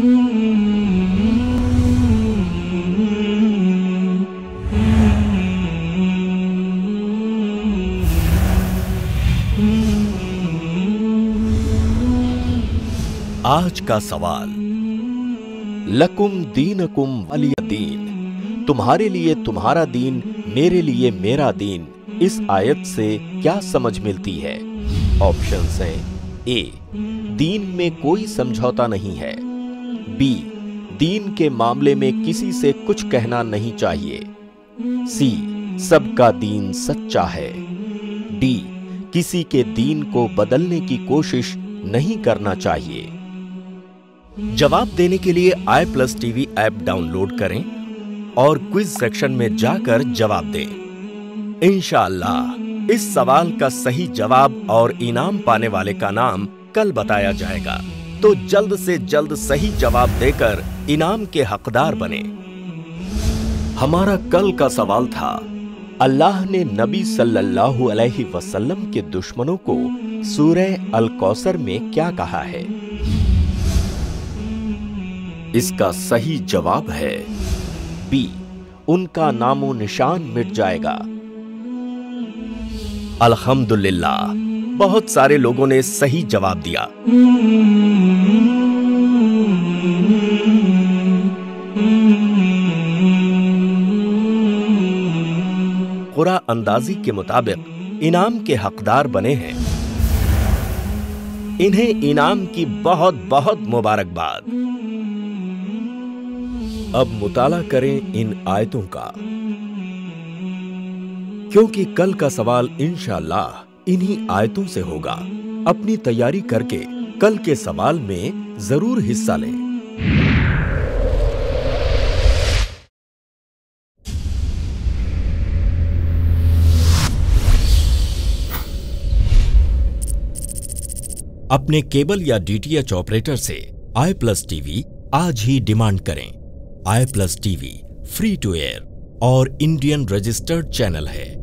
आज का सवाल, लकुम दीनकुम वलिया दीन, तुम्हारे लिए तुम्हारा दीन, मेरे लिए मेरा दीन, इस आयत से क्या समझ मिलती है? ऑप्शन है ए दीन में कोई समझौता नहीं है। बी, दीन के मामले में किसी से कुछ कहना नहीं चाहिए। सी, सबका दीन सच्चा है। डी, किसी के दीन को बदलने की कोशिश नहीं करना चाहिए। जवाब देने के लिए I plus TV app download करें और क्विज सेक्शन में जाकर जवाब दें। इंशाअल्लाह इस सवाल का सही जवाब और इनाम पाने वाले का नाम कल बताया जाएगा। तो जल्द से जल्द सही जवाब देकर इनाम के हकदार बने। हमारा कल का सवाल था, अल्लाह ने नबी सल्लल्लाहु अलैहि वसल्लम के दुश्मनों को सूरह अल कौसर में क्या कहा है? इसका सही जवाब है बी, उनका नामो निशान मिट जाएगा। अल्हम्दुलिल्लाह। बहुत सारे लोगों ने सही जवाब दिया। कुरा अंदाजी के मुताबिक, इनाम के हकदार बने हैं। इन्हें इनाम की बहुत बहुत मुबारकबाद। अब मुताला करें इन आयतों का। क्योंकि कल का सवाल इंशाल्लाह इन्हीं आयतों से होगा। अपनी तैयारी करके कल के सवाल में ज़रूर हिस्सा लें। अपने केबल या डीटीएच ऑपरेटर से आई प्लस टीवी आज ही डिमांड करें। I plus TV free to air और इंडियन रजिस्टर्ड चैनल है।